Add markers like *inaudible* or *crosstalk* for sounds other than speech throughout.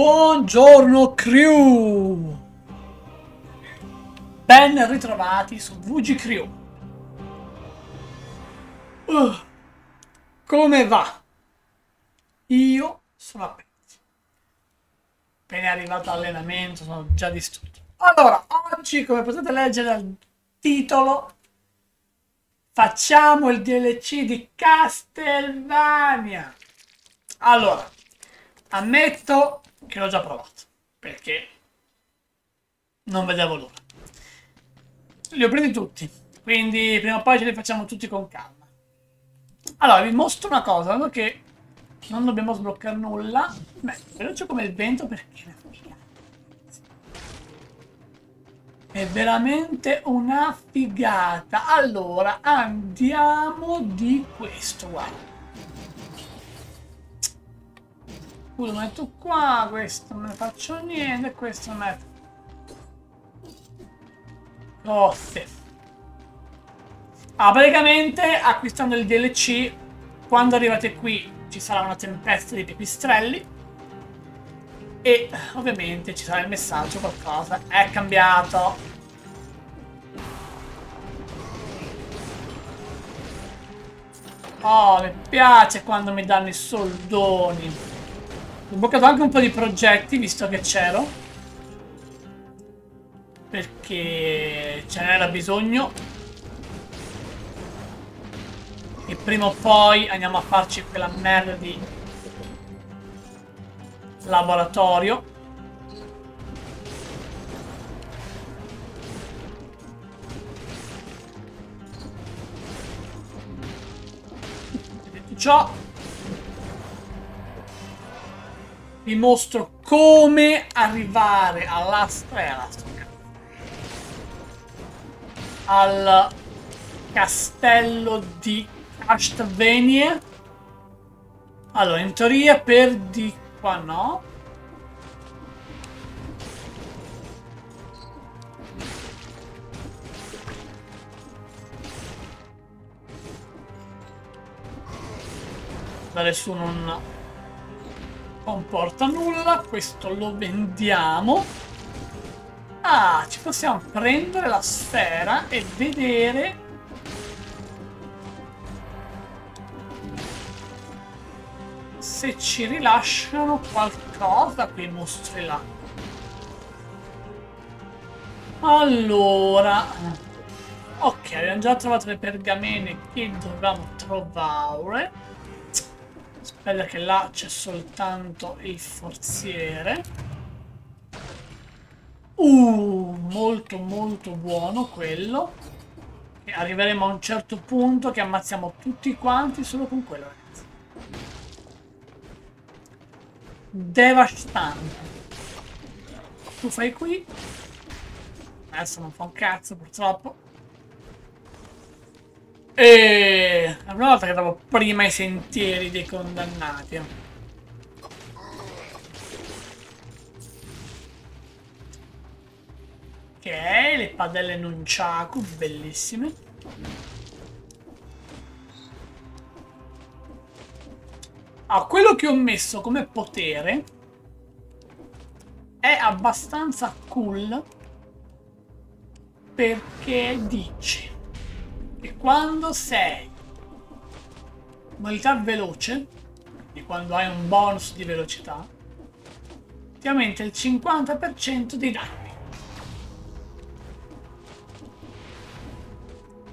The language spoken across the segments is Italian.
Buongiorno crew! Ben ritrovati su VG Crew. Uh, come va? Io sono a pezzi. Appena arrivato all'allenamento sono già distrutto. Allora, oggi come potete leggere dal titolo facciamo il DLC di Castlevania. Allora, ammetto che l'ho già provato, perché non vedevo l'ora. Li ho presi tutti, quindi prima o poi ce li facciamo tutti con calma. Allora, vi mostro una cosa, dato che non dobbiamo sbloccare nulla. Beh, veloce come il vento perché è È veramente una figata. Allora, andiamo di questo, guarda. Lo metto qua, questo non ne faccio niente, questo metto... Cose. Ah, praticamente acquistando il DLC, quando arrivate qui ci sarà una tempesta di pipistrelli. E ovviamente ci sarà il messaggio, qualcosa è cambiato. Oh, mi piace quando mi danno i soldoni. Ho bloccato anche un po' di progetti, visto che c'ero. Perché ce n'era bisogno. E prima o poi andiamo a farci quella merda di laboratorio. Detto vi mostro come arrivare all'astra e al castello di Castlevania allora in teoria per di qua no. Da nessuno non comporta nulla, questo lo vendiamo. Ah, ci possiamo prendere la sfera e vedere... Se ci rilasciano qualcosa quei mostri là. Allora... Ok, abbiamo già trovato le pergamene che dovevamo trovare. Aspetta che là c'è soltanto il forziere. Uh, molto molto buono quello. E arriveremo a un certo punto che ammazziamo tutti quanti solo con quello, ragazzi. Devastante. Tu fai qui. Adesso non fa un cazzo purtroppo. E la prima volta che andavo prima i sentieri dei condannati. Ok, le padelle nunchaku, bellissime. Ah, quello che ho messo come potere è abbastanza cool perché dice e quando sei modalità veloce, e quando hai un bonus di velocità, ti aumenta il 50% dei danni.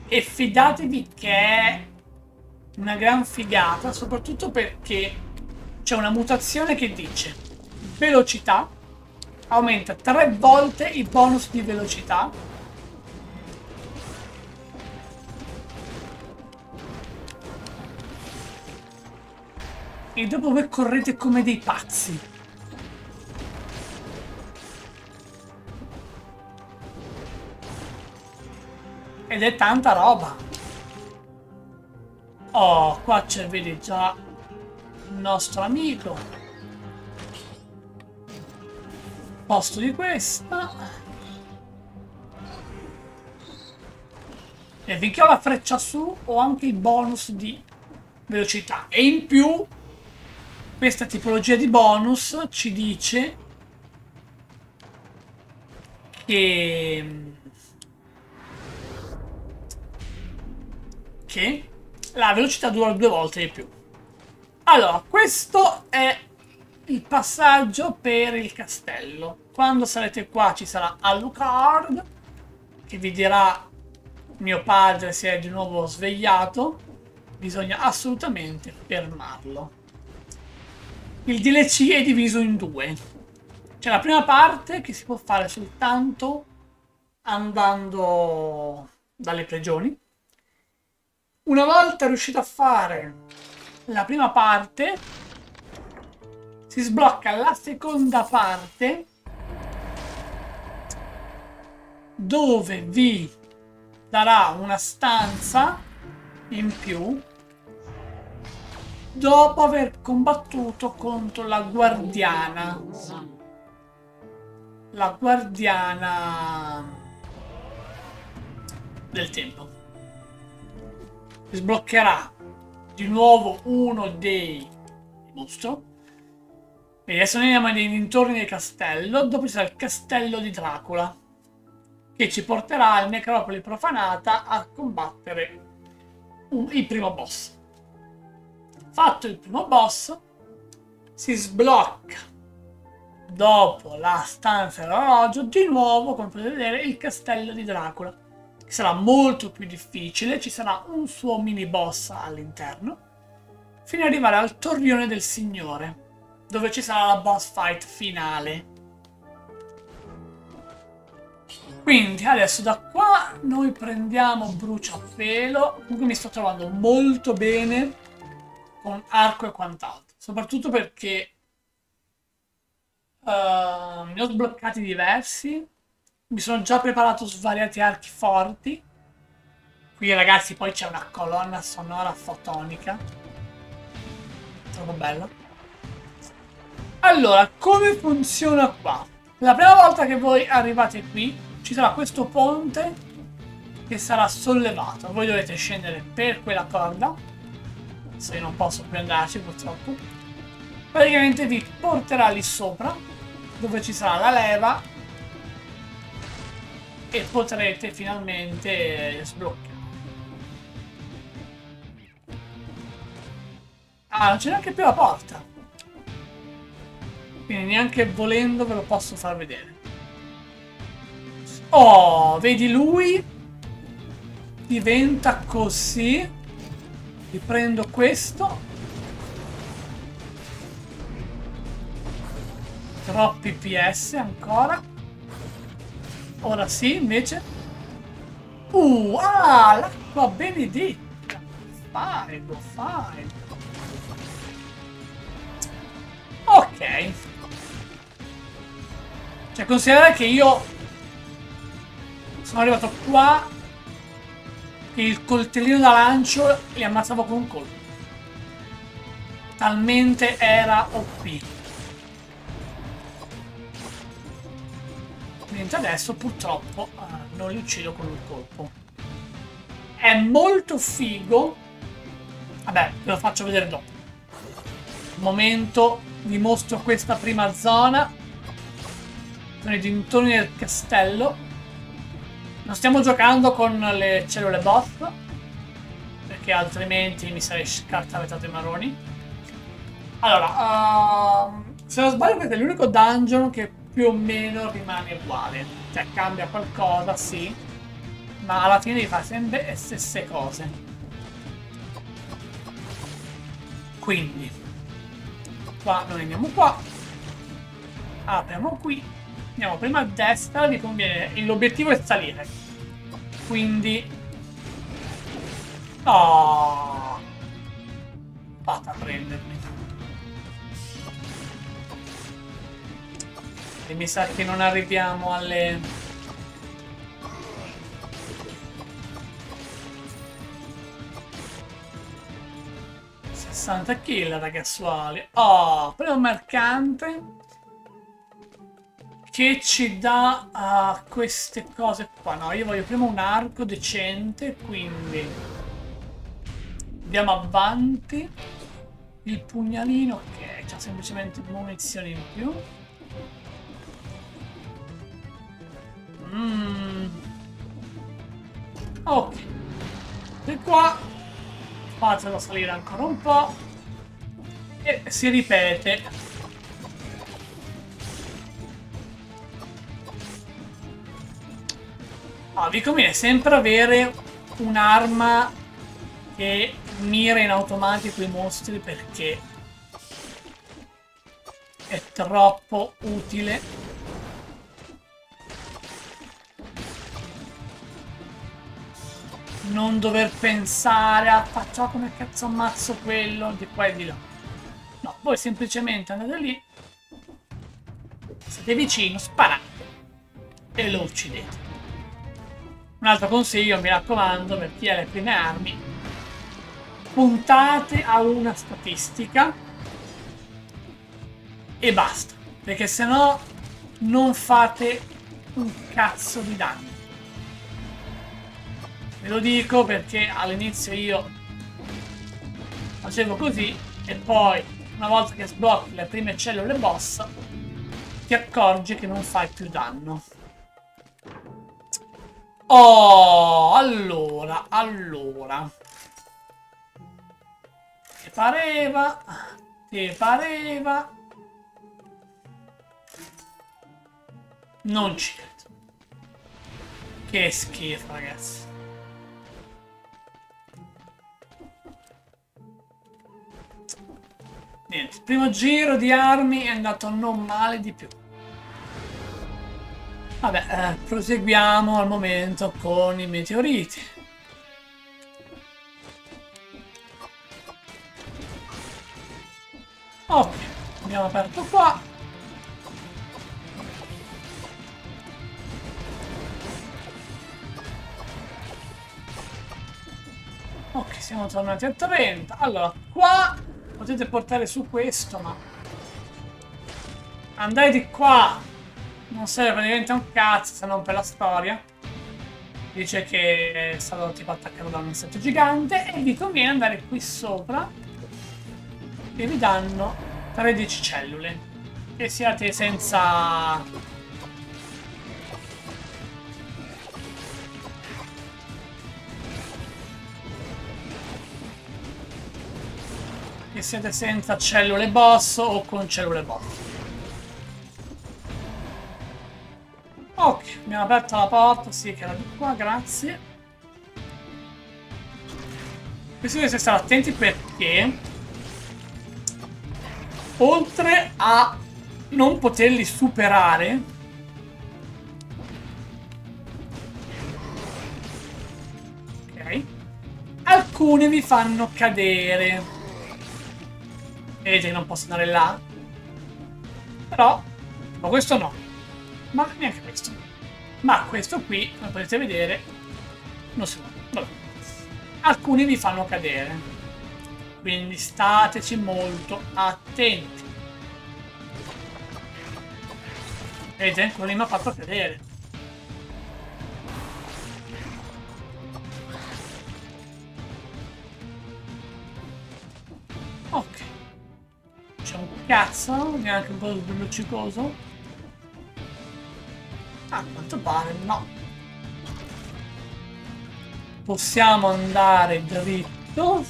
E fidatevi che è una gran figata, soprattutto perché c'è una mutazione che dice velocità, aumenta tre volte i bonus di velocità E dopo voi correte come dei pazzi. Ed è tanta roba. Oh, qua c'è, vedi già, il nostro amico. Posto di questa. E finché ho la freccia su ho anche il bonus di velocità. E in più questa tipologia di bonus ci dice che che la velocità dura due volte di più. Allora, questo è il passaggio per il castello. Quando sarete qua ci sarà Alucard che vi dirà mio padre si è di nuovo svegliato. Bisogna assolutamente fermarlo. Il DLC è diviso in due. C'è la prima parte che si può fare soltanto andando dalle prigioni. Una volta riuscito a fare la prima parte, si sblocca la seconda parte dove vi darà una stanza in più dopo aver combattuto contro la guardiana. La guardiana del tempo. Sbloccherà di nuovo uno dei mostri. E adesso noi andiamo nei dintorni del castello dopo ci sarà il castello di Dracula che ci porterà al necropoli profanata a combattere un, il primo boss fatto il primo boss si sblocca. Dopo la stanza dell'orologio di nuovo come potete vedere il castello di Dracula che sarà molto più difficile. Ci sarà un suo mini boss all'interno fino ad arrivare al torrione del signore dove ci sarà la boss fight finale. Quindi adesso da qua noi prendiamo bruciapelo. Comunque mi sto trovando molto bene con arco e quant'altro. Soprattutto perché uh, ne ho sbloccati diversi. Mi sono già preparato svariati archi forti. Qui ragazzi poi c'è una colonna sonora fotonica. Troppo bella. Allora, come funziona qua? La prima volta che voi arrivate qui ci sarà questo ponte che sarà sollevato. Voi dovete scendere per quella corda se non posso più andarci purtroppo. Praticamente vi porterà lì sopra dove ci sarà la leva e potrete finalmente sbloccare ah non c'è neanche più la porta. Quindi neanche volendo ve lo posso far vedere. Oh vedi lui? Diventa così Riprendo questo. Troppi PS ancora. Ora sì, invece. Uh, ah, l'acqua benedetta. Lo fai. Ok. Cioè, considera che io sono arrivato qua il coltellino da lancio li ammazzavo con un colpo. Talmente era OP. Mentre adesso purtroppo uh, non li uccido con un colpo. È molto figo. Vabbè, ve lo faccio vedere dopo. Momento, vi mostro questa prima zona. Sono i dintorni del castello non stiamo giocando con le cellule boss, perché altrimenti mi sarei scartavetato i maroni. Allora, uh, se non sbaglio questo è l'unico dungeon che più o meno rimane uguale. Cioè cambia qualcosa, sì, ma alla fine fa sempre le stesse cose. Quindi, qua noi andiamo qua, apriamo qui, Andiamo prima a destra, vi conviene. L'obiettivo è salire. Quindi... Oh! Fate a prendermi. E mi sa che non arriviamo alle... Sessanta kill ragazzuoli. Oh, prima un mercante che ci dà uh, queste cose qua. No, io voglio prima un arco decente, quindi andiamo avanti. Il pugnalino, ok. c'ha semplicemente munizioni in più. Mm. Ok. E qua fatelo salire ancora un po'. E si ripete. Ah, vi conviene sempre avere un'arma che mira in automatico i mostri perché è troppo utile. Non dover pensare a faccio come cazzo ammazzo quello di qua e di là. No voi semplicemente andate lì siete vicino sparate e lo uccidete un altro consiglio mi raccomando per chi ha le prime armi puntate a una statistica e basta. Perché se no non fate un cazzo di danni. Ve lo dico perché all'inizio io facevo così e poi una volta che sblocchi le prime cellule boss ti accorgi che non fai più danno. Oh, allora, allora. Ti pareva? Ti pareva? Non ci credo. Che schifo, ragazzi. Niente, il primo giro di armi è andato non male di più. Vabbè, eh, proseguiamo al momento con i meteoriti. Ok, abbiamo aperto qua. Ok, siamo tornati a 30. Allora, qua potete portare su questo, ma... Andare di qua non serve praticamente un cazzo se non per la storia. Dice che è stato tipo attaccato da un insetto gigante e vi conviene andare qui sopra e vi danno 13 cellule. E siate senza... E siete senza cellule boss o con cellule boss. Ok, abbiamo aperto la porta, sì che era di qua, grazie. Questo dovete stare attenti perché oltre a non poterli superare. Ok. Alcuni vi fanno cadere. Vedete che non posso andare là. Però ma questo no ma neanche questo ma questo qui come potete vedere non si può alcuni vi fanno cadere quindi stateci molto attenti. Vedete, lì mi ha fatto cadere. Ok. C'è un cazzo, neanche un po' velocicoso. A quanto pare no. Possiamo andare dritto.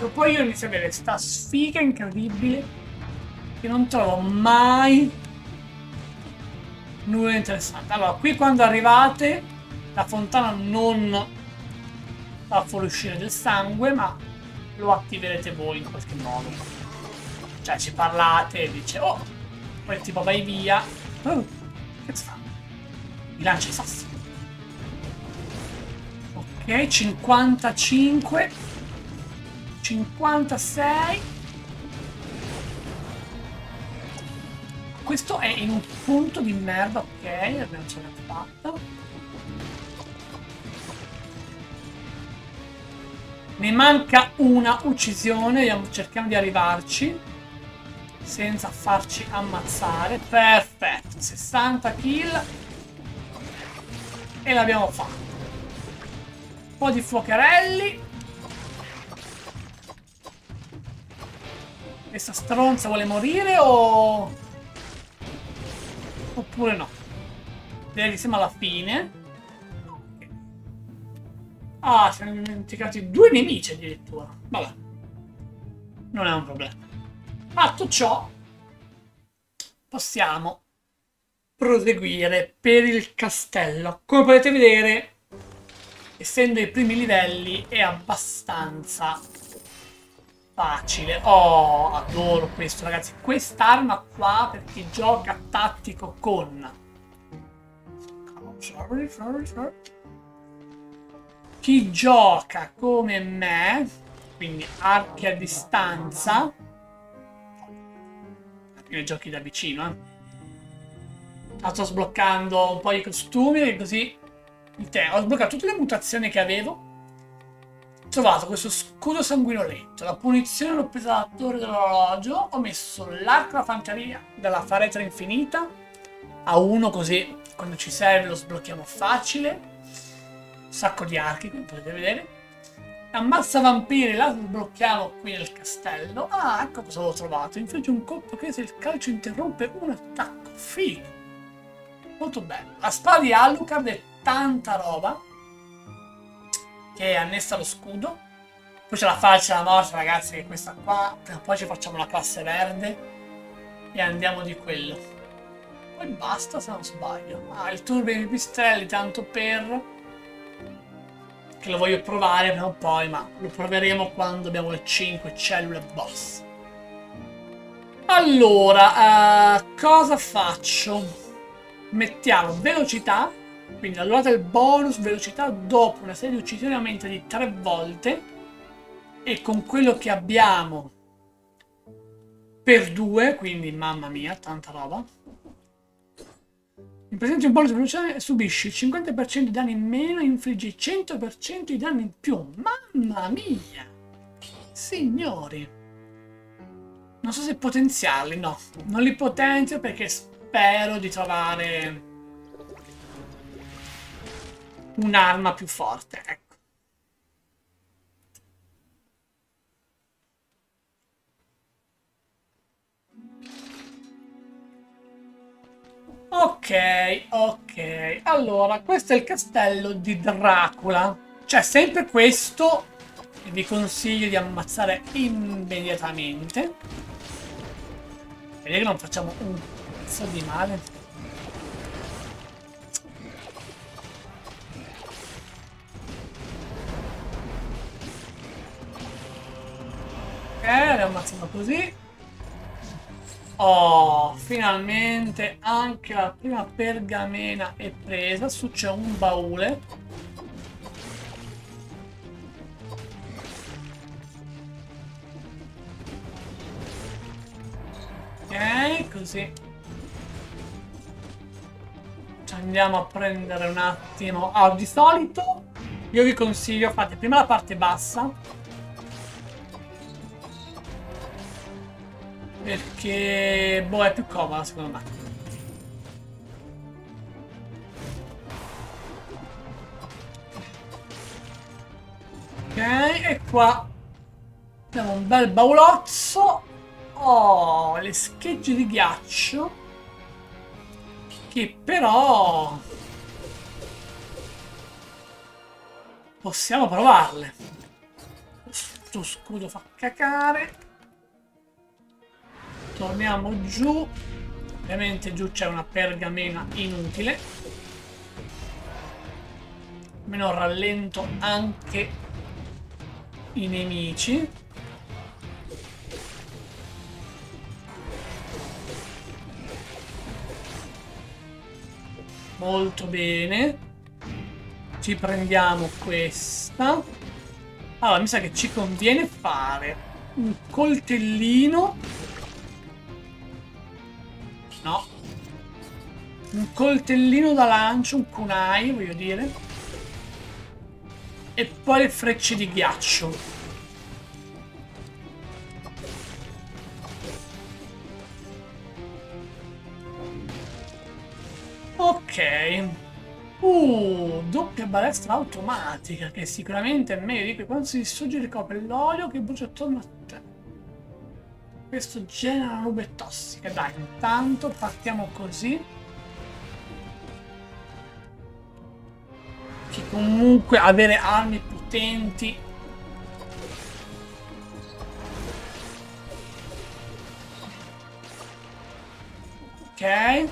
E poi io inizio a avere questa sfiga incredibile che non trovo mai nulla interessante. Allora, qui quando arrivate la fontana non fa fuoriuscire del sangue, ma lo attiverete voi in qualche modo. Cioè ci parlate e dice, oh, poi tipo vai via. Oh, che fa? Mi lancia i sassi. Ok, 55. 56 questo è in un punto di merda ok abbiamo ce l'abbiamo fatta ne manca una uccisione cerchiamo di arrivarci senza farci ammazzare perfetto 60 kill e l'abbiamo fatto un po' di fuocherelli Questa stronza vuole morire o... Oppure no? Direi che siamo alla fine. Ah, si sono dimenticati due nemici addirittura. Vabbè. Non è un problema. Fatto ciò, possiamo proseguire per il castello. Come potete vedere, essendo i primi livelli, è abbastanza facile. Oh, adoro questo, ragazzi. Quest'arma qua, per chi gioca tattico con... Sorry, sorry, sorry. Chi gioca come me, quindi archi a distanza, io giochi da vicino, eh. Ah, sto sbloccando un po' i costumi e così. Ho sbloccato tutte le mutazioni che avevo. Ho trovato questo scudo sanguinoletto, la punizione l'ho presa dalla torre dell'orologio, ho messo l'arco della fanteria della faretra infinita a uno così quando ci serve lo sblocchiamo facile. Un sacco di archi, come potete vedere. Ammazza vampiri, la sblocchiamo qui nel castello. Ah, ecco cosa ho trovato. Infligge un colpo che se il calcio interrompe un attacco. Figo. Molto bello. La spada di Alucard è tanta roba. Che annessa allo scudo. Poi c'è la falce della morte, ragazzi, che è questa qua. Poi ci facciamo la classe verde. E andiamo di quello. Poi basta se non sbaglio. Ah, il turbo dei pipistrelli, tanto per che lo voglio provare prima o poi, ma lo proveremo quando abbiamo le 5 cellule boss. Allora, uh, cosa faccio? Mettiamo velocità, quindi durata del bonus velocità dopo una serie di uccisioni aumenta di 3 volte e con quello che abbiamo per 2, quindi mamma mia, tanta roba. In un bonus di velocità e subisci il 50% di danni in meno e infliggi il 100% di danni in più. Mamma mia! Signori! Non so se potenziarli, no. Non li potenzio perché spero di trovare un'arma più forte, ecco. Ok, ok. Allora, questo è il castello di Dracula. Cioè, sempre questo. Vi consiglio di ammazzare immediatamente. Vedete che non facciamo un pezzo di male. Ok, le ammazziamo così. Oh, finalmente anche la prima pergamena è presa. Su c'è un baule. Ok, così. Ci andiamo a prendere un attimo. Allora, di solito io vi consiglio, fate prima la parte bassa Perché, boh, è più comoda secondo me. Ok, e qua abbiamo un bel baulozzo. Oh, le schegge di ghiaccio. Che però... Possiamo provarle. Questo scudo fa cacare. Torniamo giù. Ovviamente giù c'è una pergamena inutile. Almeno rallento anche i nemici. Molto bene. Ci prendiamo questa. Allora, mi sa che ci conviene fare un coltellino Un coltellino da lancio, un kunai, voglio dire. E poi le frecce di ghiaccio. Ok. Uh, doppia balestra automatica, che sicuramente è meglio di quando si distrugge ricopre l'olio che brucia attorno a te. questo genera nube tossica. Dai, intanto partiamo così. Comunque avere armi potenti Ok.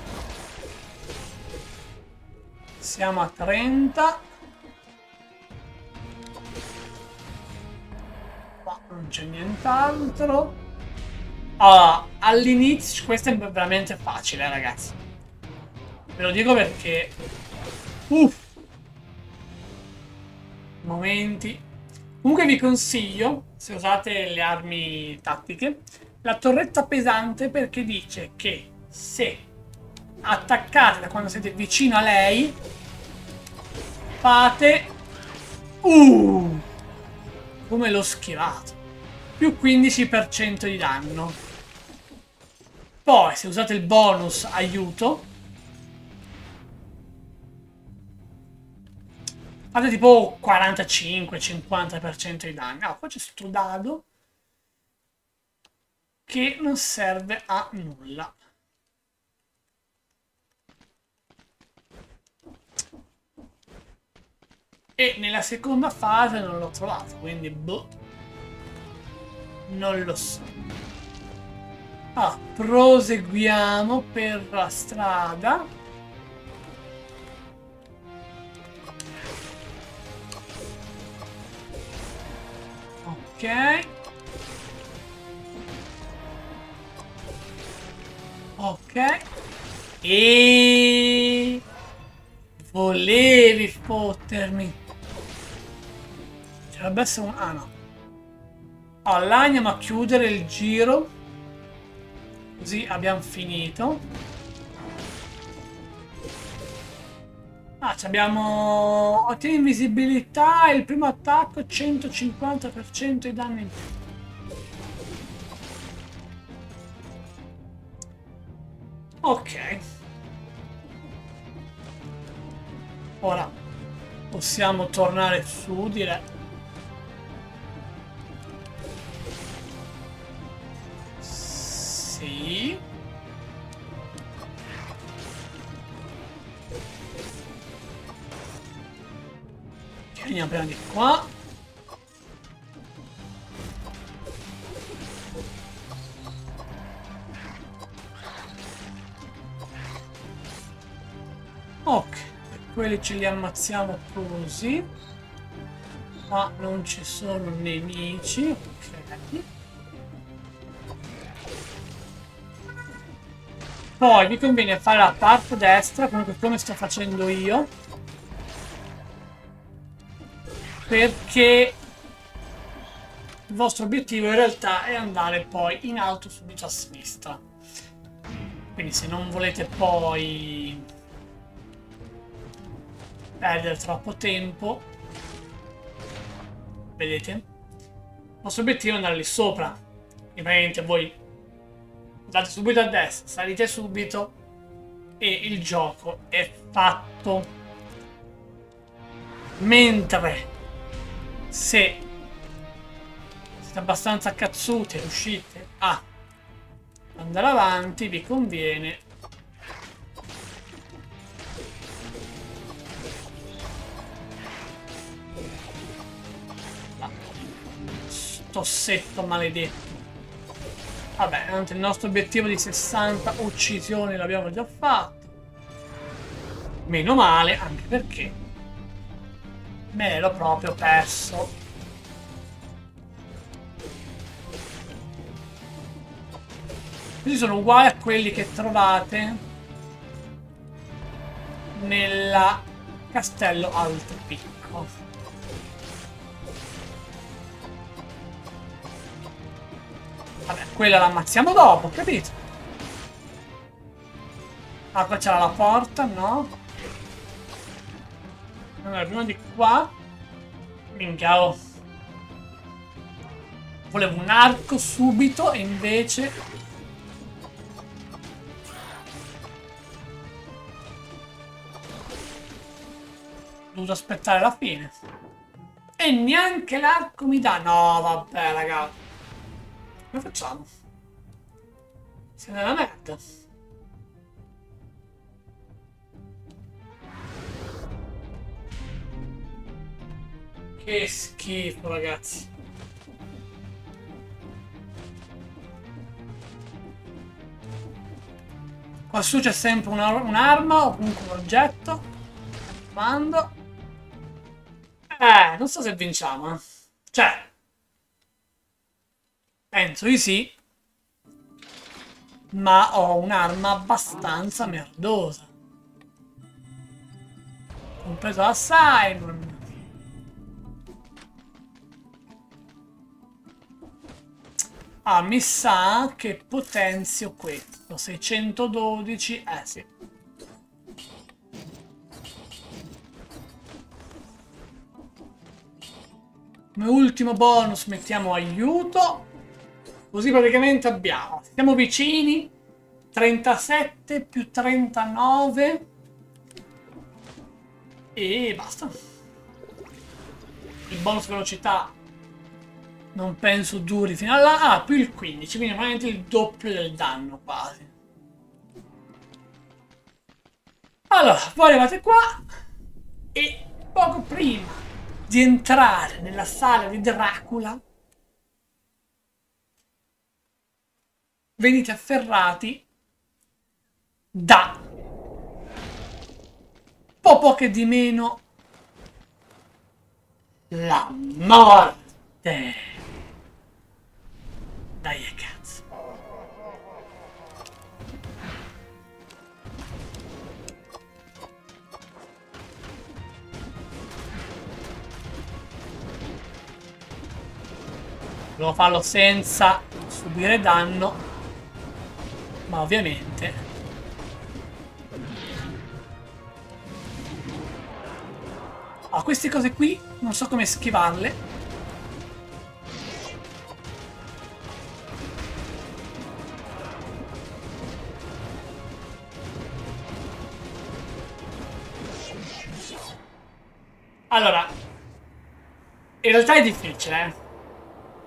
Siamo a 30. Qua non c'è nient'altro. Allora, all'inizio questo è veramente facile, ragazzi. Ve lo dico perché... Uff. Momenti. Comunque vi consiglio, se usate le armi tattiche, la torretta pesante perché dice che se attaccate da quando siete vicino a lei, fate... Uh! Come l'ho schivato. Più 15% di danno. Poi, se usate il bonus aiuto, fate tipo 45-50% di danno. Ah, poi c'è questo dado che non serve a nulla. E nella seconda fase non l'ho trovato, quindi boh. Non lo so. Ah, proseguiamo per la strada. Ok. E... Volevi fottermi. Dovrebbe essere un... Ah no. Allora, andiamo a chiudere il giro. Così abbiamo finito. Ah, abbiamo ottiene invisibilità e il primo attacco 150% di danni in più. Ok. Ora possiamo tornare su direi. Sì. Veniamo prima di qua. Ok, quelli ce li ammazziamo così. Qua non ci sono nemici, ok. Poi vi conviene fare la parte destra, come sto facendo io. Perché il vostro obiettivo in realtà è andare poi in alto subito a sinistra. Quindi se non volete poi perdere troppo tempo, vedete? Il vostro obiettivo è andare lì sopra. Ovviamente voi Andate subito a destra, salite subito e il gioco è fatto. Mentre se siete abbastanza cazzuti e riuscite a andare avanti, vi conviene tossetto maledetto Vabbè, il nostro obiettivo di 60 uccisioni l'abbiamo già fatto. Meno male, anche perché me l'ho proprio perso. Questi sono uguali a quelli che trovate nel castello Alto Picco. Vabbè, quella la ammazziamo dopo, capito? Ah, qua c'era la porta, no? Allora, prima di qua... Minchia, oh. Volevo un arco subito e invece... Ho dovuto aspettare la fine. E neanche l'arco mi dà... No, vabbè, ragazzi. Come facciamo? Sei nella merda. Che schifo, ragazzi. Qua su c'è sempre un'arma o comunque un oggetto. Mando. Eh, non so se vinciamo. Eh. Cioè. Penso di sì. Ma ho un'arma abbastanza merdosa. Compreso la Simon. Ah, mi sa che potenzio questo. 612, eh sì. Come ultimo bonus mettiamo aiuto. Così praticamente abbiamo. Siamo vicini. 37 più 39. E basta. Il bonus velocità non penso duri fino alla... Ah, più il 15, quindi veramente il doppio del danno quasi. Allora, voi arrivate qua e poco prima di entrare nella sala di Dracula venite afferrati da poco che di meno la morte. Dai, cazzo. Devo farlo senza subire danno, ma ovviamente a queste cose qui non so come schivarle Allora, in realtà è difficile, eh.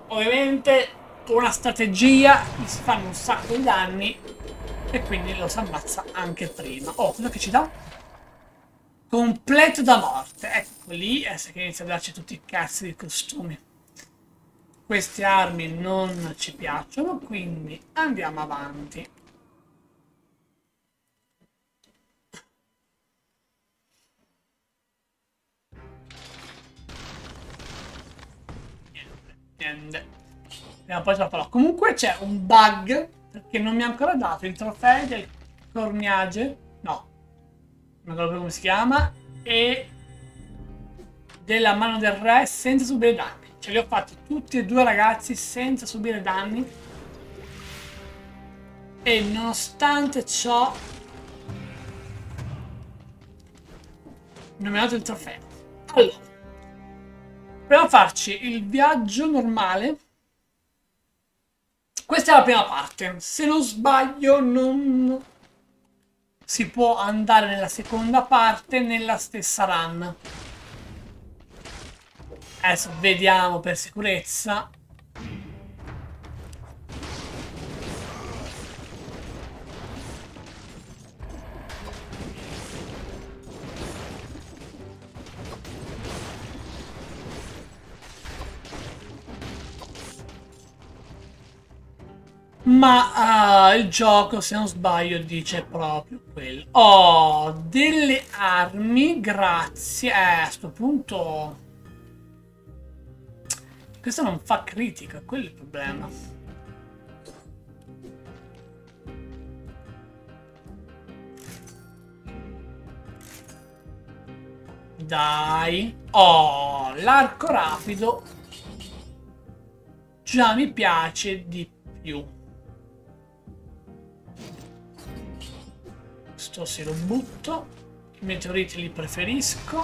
Ovviamente con una strategia mi si fanno un sacco di danni e quindi lo si ammazza anche prima. Oh, cosa che ci dà? Completo da morte. Ecco lì, eh, se che inizia a darci tutti i cazzi di costumi. Queste armi non ci piacciono, quindi andiamo avanti. Niente. Andiamo poi sulla parola. Comunque c'è un bug perché non mi ha ancora dato il trofeo del corniage. No. Non ricordo come si chiama. E della mano del re senza subire danni. Ce li ho fatti tutti e due ragazzi senza subire danni. E nonostante ciò non mi ha dato il trofeo. Allora. Proviamo a farci il viaggio normale. Questa è la prima parte. Se non sbaglio non si può andare nella seconda parte nella stessa run. Adesso vediamo per sicurezza. Ma uh, il gioco, se non sbaglio, dice proprio quello. Ho delle armi, grazie. Eh, a sto punto... Questo non fa critica, quello è il problema. Dai. Oh, l'arco rapido già mi piace di più. Se lo butto. I meteoriti li preferisco,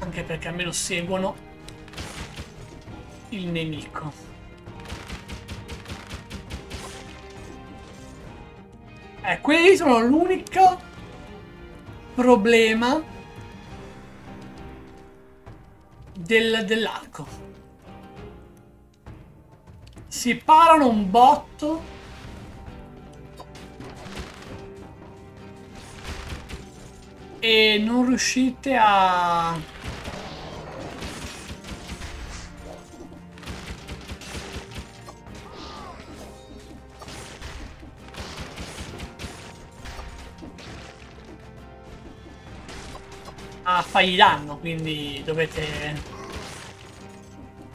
anche perché almeno seguono il nemico. Eh, quelli sono l'unico problema del, dell'arco. Si parano un botto e non riuscite a... a fargli danno, quindi dovete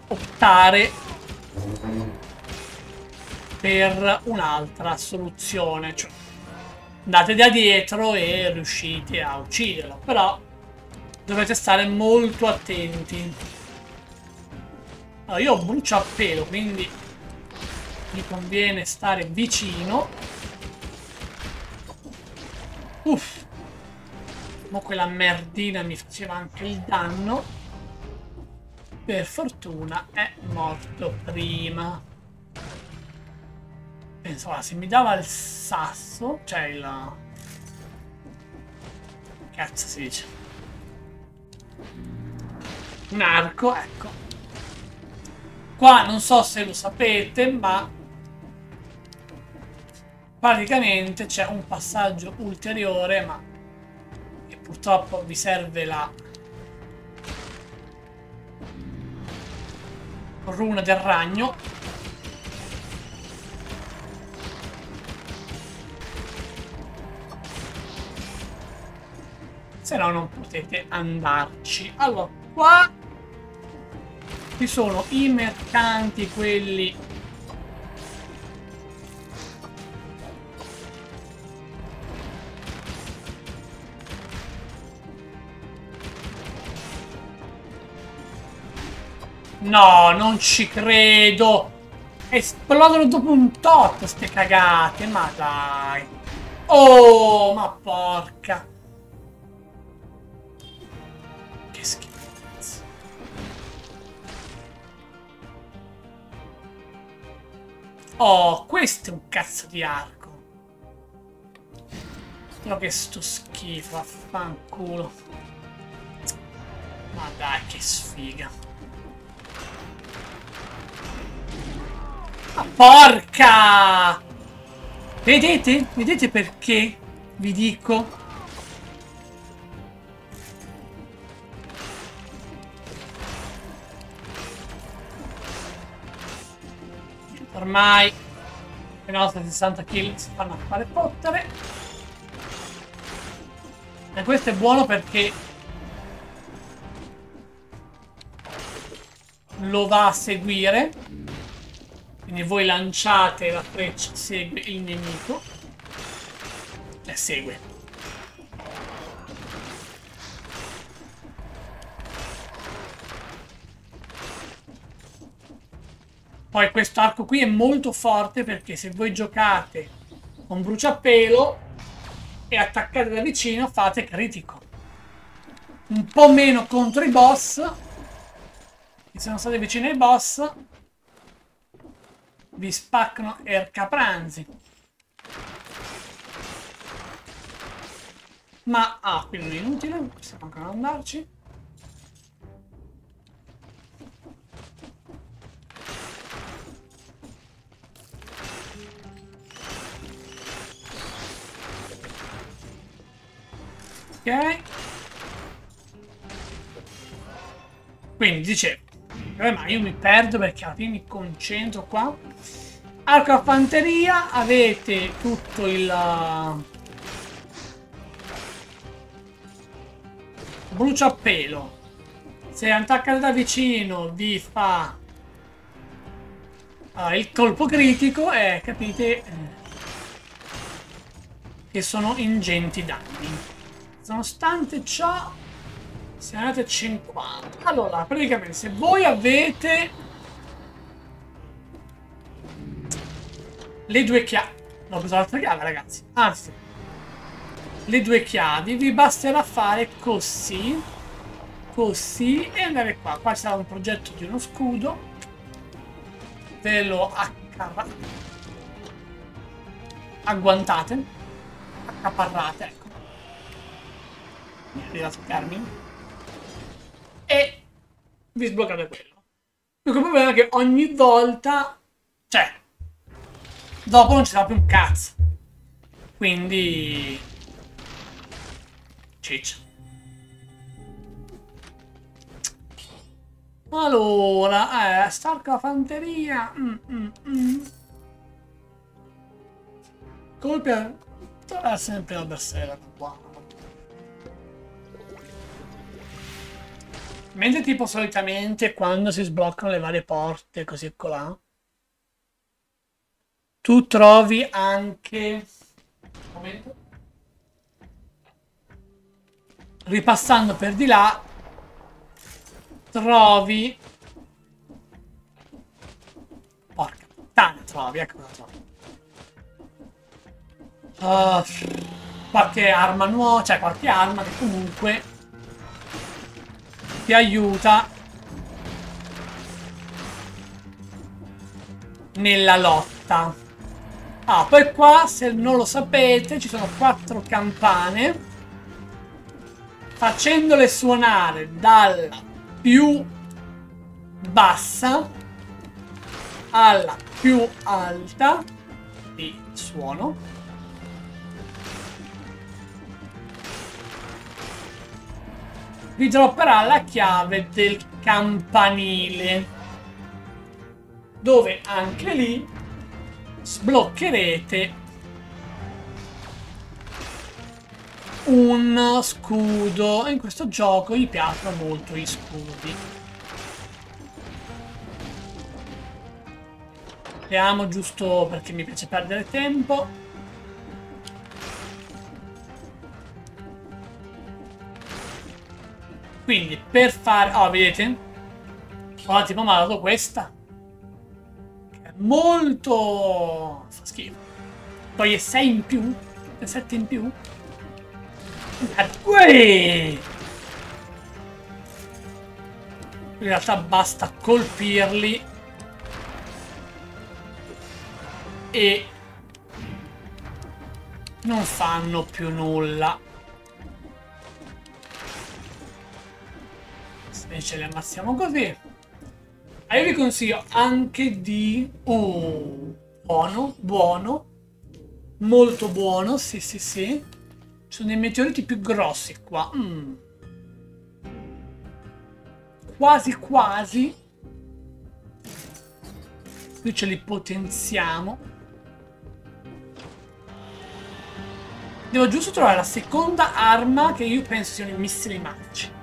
optare per un'altra soluzione, cioè andate da dietro e riuscite a ucciderlo, però dovete stare molto attenti. Allora, io ho bruciapelo, quindi mi conviene stare vicino. Uff. Ma quella merdina mi faceva anche il danno. Per fortuna è morto prima. Pensavo, se mi dava il sasso, cioè il... Cazzo si dice? Un arco, ecco. Qua non so se lo sapete, ma praticamente c'è un passaggio ulteriore, ma purtroppo vi serve la runa del ragno se no non potete andarci allora qua ci sono i mercanti quelli No, non ci credo. Esplodono dopo un tot ste cagate, ma dai. Oh, ma porca. Oh, questo è un cazzo di arco. Però che sto schifo, affanculo. Ma dai, che sfiga. porca! Vedete? Vedete perché vi dico? Ormai le nostre 60 kill si fanno a fare pottere. E questo è buono perché lo va a seguire quindi voi lanciate la freccia, segue il nemico. E segue. Poi questo arco qui è molto forte perché se voi giocate con bruciapelo e attaccate da vicino fate critico. Un po' meno contro i boss. Se sono stati vicini ai boss vi spaccano ercapranzi. Ma, ah, qui non è inutile, possiamo ancora andarci. Ok. Quindi dicevo, eh, ma io mi perdo perché alla fine mi concentro qua. Arco a fanteria, avete tutto il... Uh, bruciapelo. Se attaccate da vicino vi fa uh, il colpo critico e capite eh, che sono ingenti danni. Nonostante ciò siamo andati a 50. Allora, praticamente, se voi avete le due chiavi... No, ho preso l'altra chiave, ragazzi. Anzi, le due chiavi, vi basterà fare così, così e andare qua. Qua sarà un progetto di uno scudo. Ve lo accarrate. Agguantate. Accaparrate, ecco. Mi è arrivato il termine e vi sbloccate quello. L'unico problema è che ogni volta, cioè, dopo non ci sarà più un cazzo. Quindi Ciccia. Allora, eh, Stark fanteria. Mm, mm, mm. Colpi a... È sempre la berserker qua. Mentre tipo solitamente quando si sbloccano le varie porte così colà, tu trovi anche... Momento. Ripassando per di là, trovi... Porca puttana, trovi, ecco cosa trovi. Uh, qualche arma nuova, cioè qualche arma che comunque ti aiuta nella lotta. Ah, poi qua, se non lo sapete, ci sono quattro campane. Facendole suonare dalla più bassa alla più alta di suono vi dropperà la chiave del campanile dove anche lì sbloccherete un scudo. In questo gioco mi piacciono molto gli scudi. Vediamo giusto perché mi piace perdere tempo Quindi per fare... Oh, vedete? Oh, tipo dato questa. Che è molto... Fa schifo. È 6 in più. È 7 in più. Uè! In realtà basta colpirli. E... Non fanno più nulla. E ce le ammazziamo così. Ah, io vi consiglio anche di... Oh, buono, buono. Molto buono, sì, sì, sì. Ci sono dei meteoriti più grossi qua. Mm. Quasi, quasi. Qui ce li potenziamo. Devo giusto trovare la seconda arma che io penso siano i missili magici.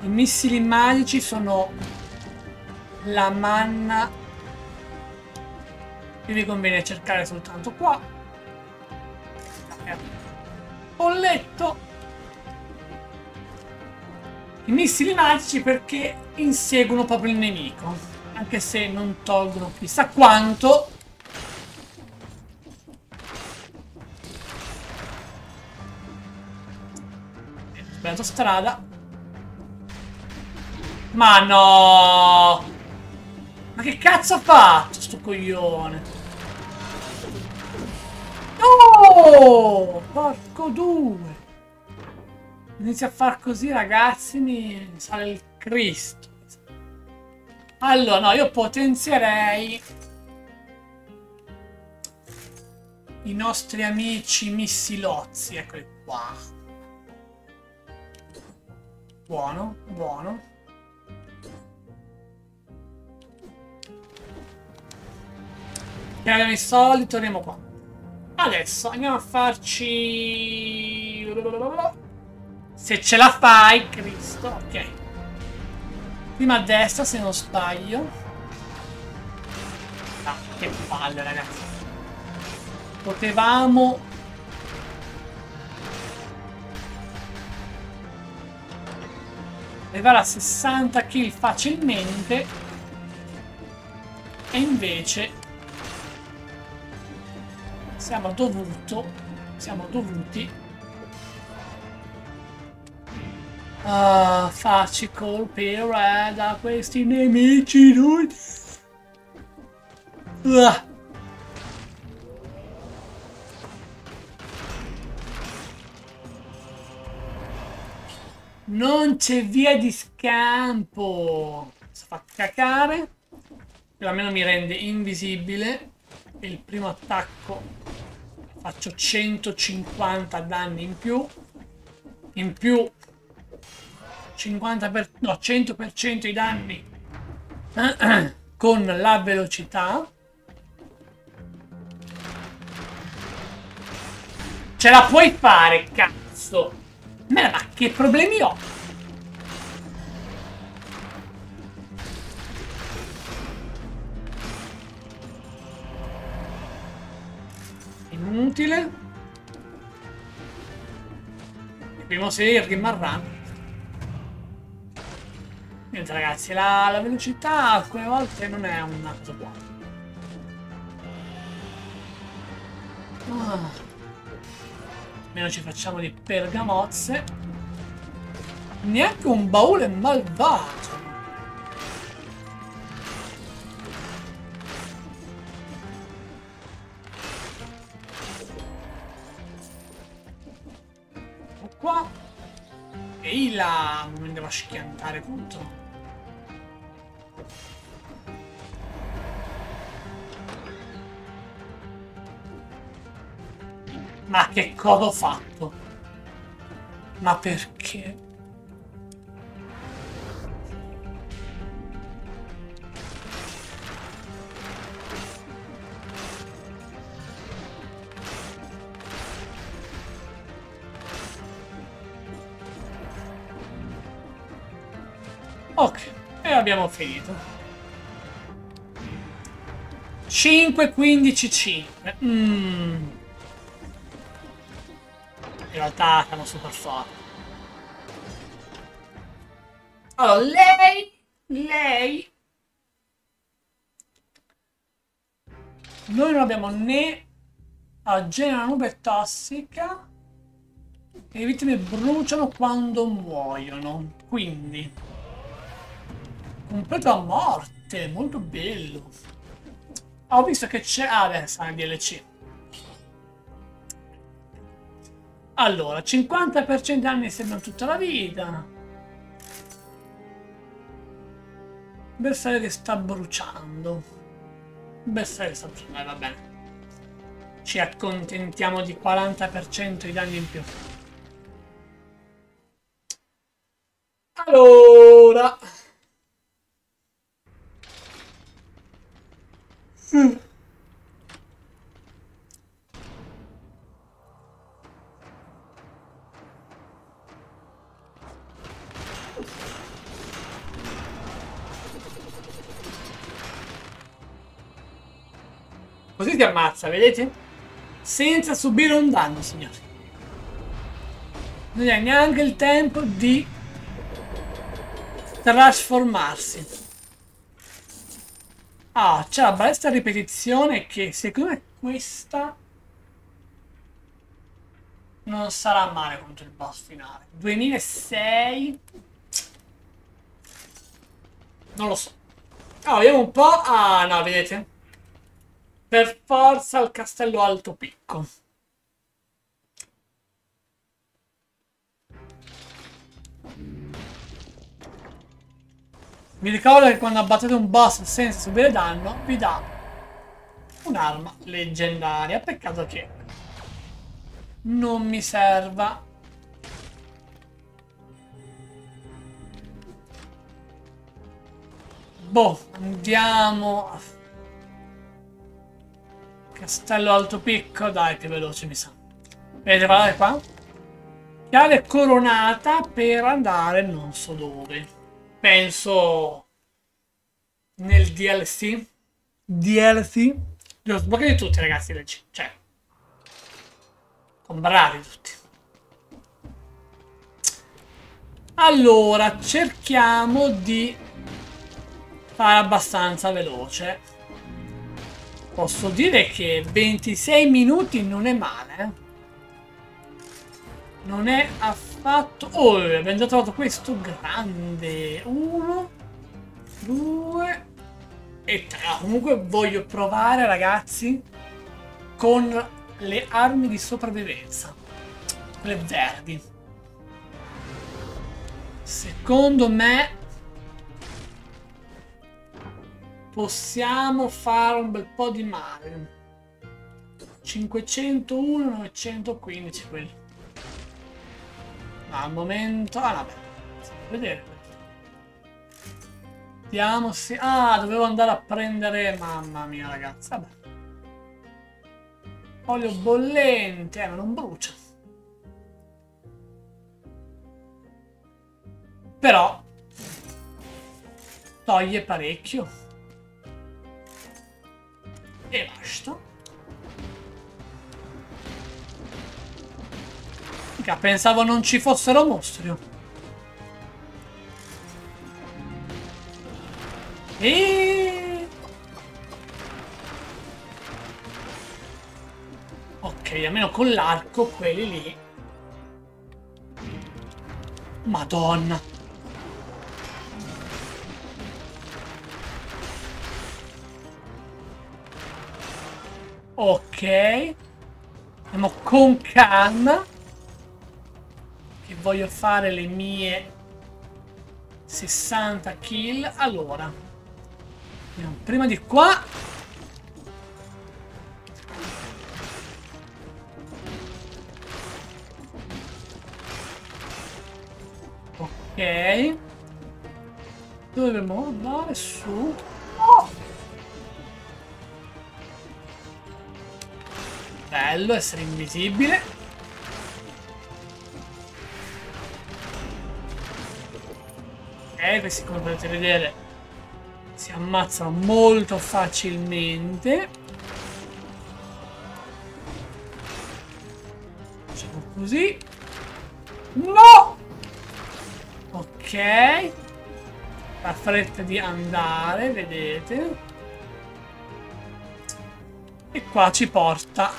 I missili magici sono la manna che vi conviene cercare soltanto qua. Polletto. I missili magici perché inseguono proprio il nemico. Anche se non tolgono chissà quanto. Sbagliato strada. Ma no! Ma che cazzo ha fatto sto coglione? No! Porco due! Inizia a far così ragazzi mi sale il Cristo. Allora, no, io potenzierei i nostri amici missilozzi, eccoli qua. Buono, buono. Che abbiamo i soldi, torniamo qua. Adesso andiamo a farci... Se ce la fai, Cristo. Ok. Prima a destra, se non sbaglio. Ah, che palle, ragazzi. Potevamo... Arrivare a 60 kill facilmente. E invece siamo dovuto siamo dovuti uh, farci colpire da questi nemici uh. Non c'è via di scampo. Si fa cacare. Almeno mi rende invisibile. E il primo attacco faccio 150 danni in più in più 50 per, no, 100% i danni *clears throat* con la velocità. Ce la puoi fare, cazzo! Ma che problemi ho? Inutile. Il primo serie rimarrà. Niente ragazzi, la, la, velocità alcune volte non è una cosa buona. Ah. Almeno ci facciamo di pergamozze. Neanche un baule malvagio. Qua. E là mi andava a schiantare contro. Ma che cosa ho fatto? Ma perché? Abbiamo finito. 5, 15, 5. Mmm in realtà siamo super forti. Allora, lei, lei... Noi non abbiamo né a genera nube tossica e le vittime bruciano quando muoiono. Quindi... Completo a morte, molto bello. Ho visto che c'è... Ah, adesso è DLC. Allora, 50% danni sembrano tutta la vita. Bersaglio che sta bruciando. Bersaglio sta bruciando, eh, va bene. Ci accontentiamo di 40% di danni in più. Allora... Mm. Così ti ammazza, vedete? Senza subire un danno, signori. Non hai neanche il tempo di trasformarsi. Ah, c'è la balestra ripetizione che secondo me questa non sarà male contro il boss finale. 2006 Non lo so. Ah, vediamo un po'. Ah, no, vedete? Per forza al castello alto picco. Vi ricordo che quando abbattete un boss senza subire danno vi dà un'arma leggendaria. Peccato che non mi serva. Boh, andiamo Castello alto picco, dai, più veloce mi sa. Vedete, guardate qua. Chiave coronata per andare non so dove. Penso nel DLC. DLC. Li ho sbloccati tutti, ragazzi. Cioè, sono bravi tutti. Allora, cerchiamo di fare abbastanza veloce. Posso dire che 26 minuti non è male. Non è affatto... Oh, abbiamo già trovato questo grande. Uno, due e tre. Comunque voglio provare, ragazzi, con le armi di sopravvivenza. Quelle verdi. Secondo me possiamo fare un bel po' di male. 501, 915 quelli. Al momento... Ah, vabbè. Vedere. Vediamo se... Ah, dovevo andare a prendere... Mamma mia, ragazzi. Vabbè. Olio bollente. Eh, ma non brucia. Però... Toglie parecchio. E basta. Mica, pensavo non ci fossero mostri. E... Ok, almeno con l'arco quelli lì. Madonna. Ok. Andiamo con calma. Voglio fare le mie 60 kill. Allora. Prima di qua. Ok. Dobbiamo andare? Su. Oh! Bello essere invisibile. Ok, questi come potete vedere si ammazzano molto facilmente. Facciamo così. No! Ok. La fretta di andare, vedete. E qua ci porta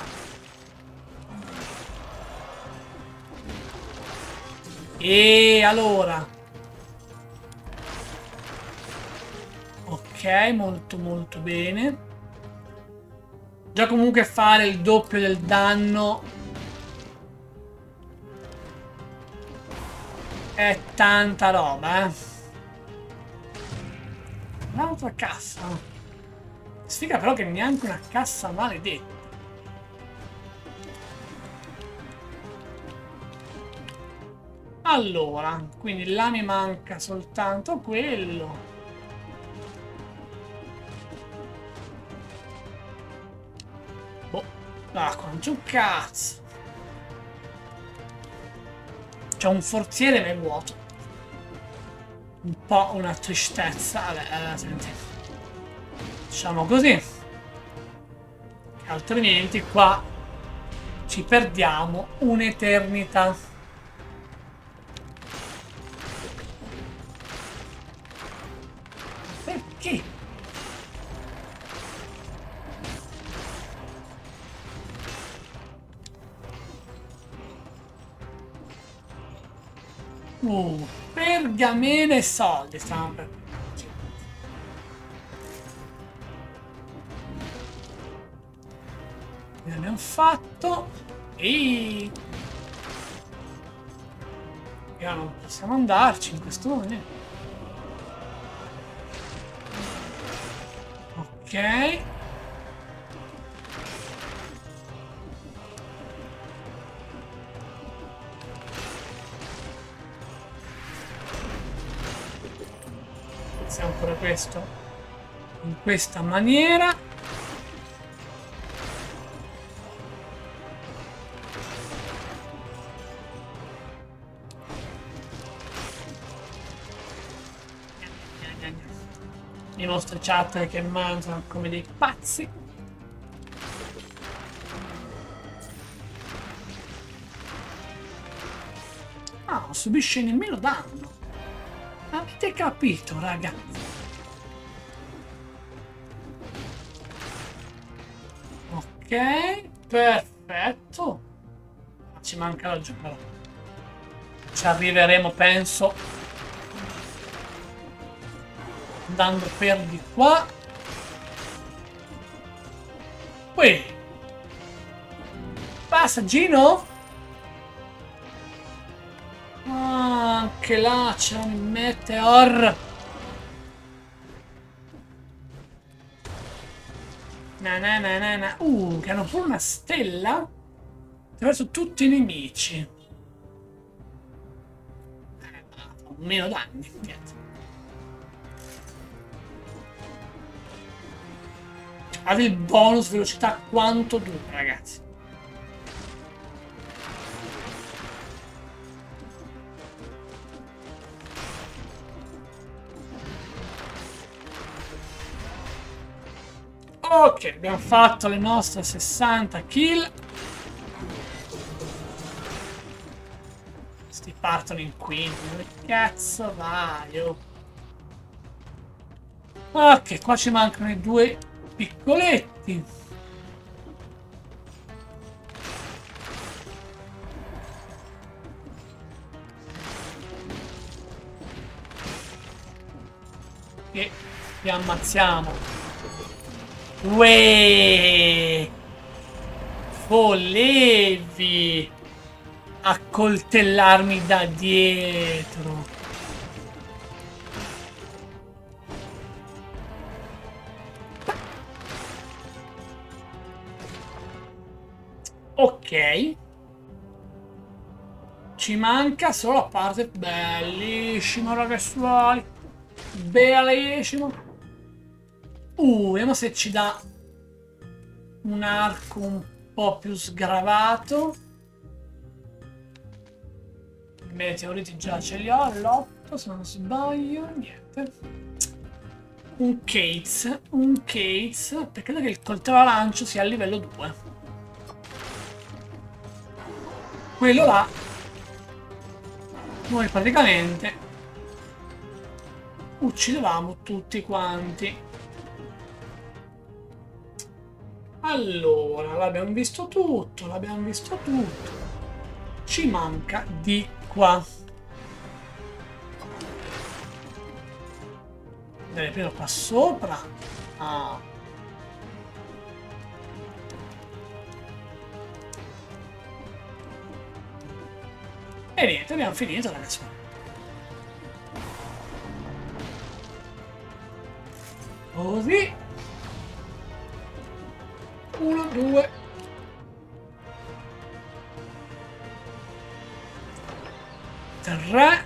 E allora. Ok, molto molto bene. Già comunque fare il doppio del danno è tanta roba, eh. Un'altra cassa. Sfiga però che neanche una cassa maledetta. Allora, quindi là mi manca soltanto quello. L'acqua non c'è un cazzo. C'è un forziere ma è vuoto. Un po' una tristezza. Vabbè, eh, senti. Diciamo così. Altrimenti qua ci perdiamo un'eternità. Uh, pergamene e soldi stavamo per... Ne abbiamo fatto. E... Io non possiamo andarci in questo momento. Ok. Facciamo pure questo in questa maniera. i nostri chat che mangiano come dei pazzi. Ah, non subisce nemmeno danno. Avete capito, ragazzi? Ok, perfetto. Ci manca la giungla. Ci arriveremo, penso, andando per di qua. Qui. Passaggino? Ah, anche là c'è un meteor. Na na na na. Uh, che hanno pure una stella? Attraverso tutti i nemici. meno danni. Niente. Guardate il bonus velocità quanto dura, ragazzi. Ok, abbiamo fatto le nostre 60 kill. Sti partono in quinto. Dove cazzo vai? Oh. Ok, qua ci mancano i due piccoletti. E li ammazziamo. Uè! Volevi accoltellarmi da dietro. Ok. Ci manca solo la parte bellissima, ragazzuoli. Bellissimo. Uh, vediamo se ci dà un arco un po' più sgravato. I meteoriti già ce li ho, l'8 se non sbaglio, niente. Un Cates, un Cates, perché credo che il coltello a lancio sia a livello 2. Quello là, noi praticamente uccidevamo tutti quanti. Allora, l'abbiamo visto tutto, l'abbiamo visto tutto. Ci manca di qua. Andare prima qua sopra. Ah. E niente, abbiamo finito ragazzi. Così. Uno, due. Tre.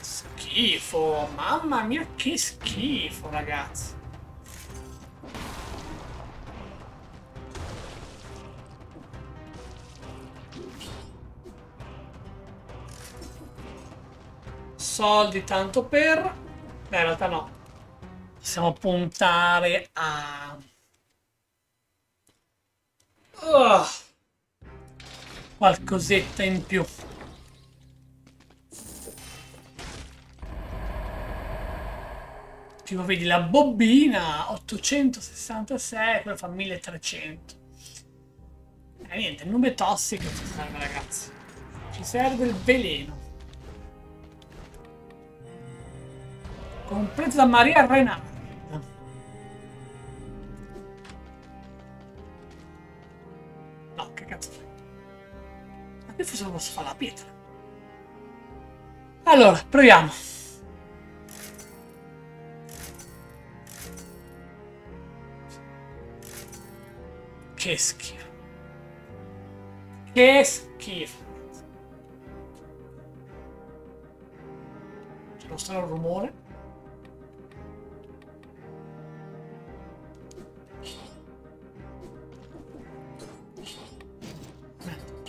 Schifo. Mamma mia, che schifo, ragazzi. Soldi tanto per... Beh, in realtà no. Possiamo puntare a Qualcosetta in più. Tipo, vedi la bobina 866, quella fa 1300. E eh, niente, il nube tossico ci serve, ragazzi. Ci serve il veleno. Compreso da Maria Renata. Forse posso fare la pietra. Allora, proviamo. Che schifo. Che schifo. C'è lo strano rumore.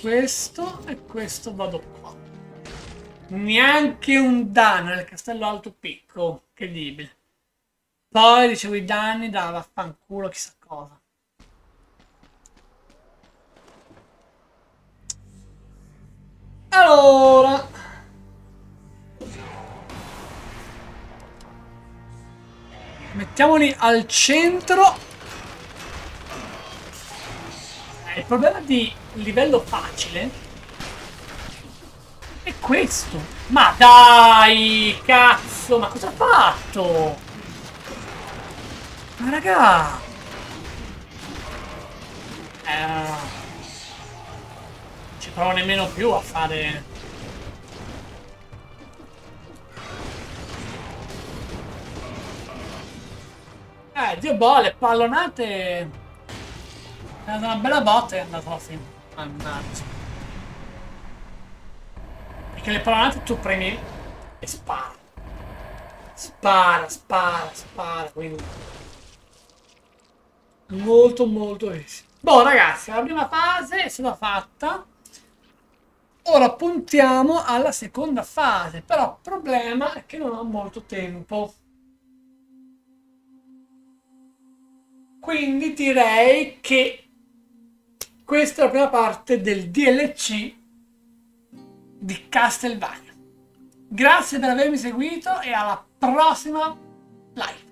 Questo e questo vado qua. Neanche un danno nel castello alto picco. Incredibile. Poi ricevo i danni da vaffanculo chissà cosa. Allora. Mettiamoli al centro. Eh, il problema di livello facile è questo. Ma dai, cazzo, ma cosa ha fatto? Ma raga. Eh, ci provo nemmeno più a fare... Eh, Dio boh, le pallonate... È andata una bella botta e è andata alla fine. Mannaggia. che le pallonate tu premi e spara. Spara, spara, spara, quindi molto molto easy. Boh ragazzi, la prima fase è stata fatta. Ora puntiamo alla seconda fase, però il problema è che non ho molto tempo. Quindi direi che questa è la prima parte del DLC di Castlevania. Grazie per avermi seguito e alla prossima live.